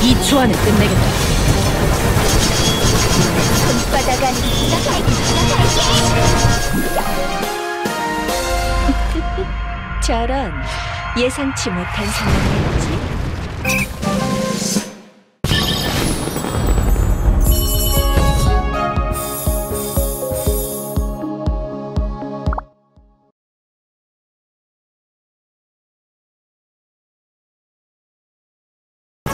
2초 안에 끝내겠다. 저런 예상치 못한 상황이었지.